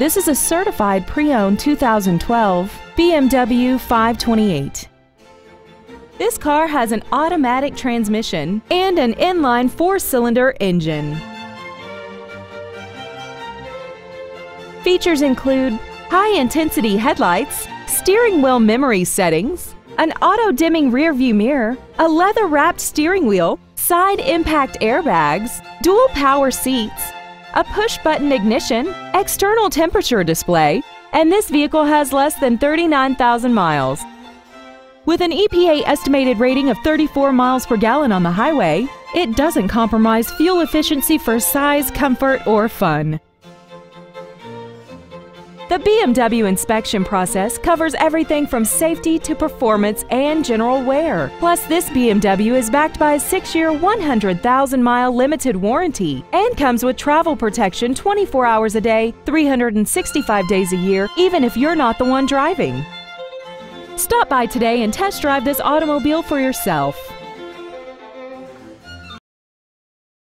This is a certified pre-owned 2012 BMW 528. This car has an automatic transmission and an inline four-cylinder engine. Features include high-intensity headlights, steering wheel memory settings, an auto-dimming rearview mirror, a leather-wrapped steering wheel, side impact airbags, dual power seats, a push-button ignition, external temperature display, and this vehicle has less than 39,000 miles. With an EPA estimated rating of 34 miles per gallon on the highway, it doesn't compromise fuel efficiency for size, comfort, or fun. The BMW inspection process covers everything from safety to performance and general wear. Plus, this BMW is backed by a 6-year, 100,000-mile limited warranty and comes with travel protection 24 hours a day, 365 days a year, even if you're not the one driving. Stop by today and test drive this automobile for yourself.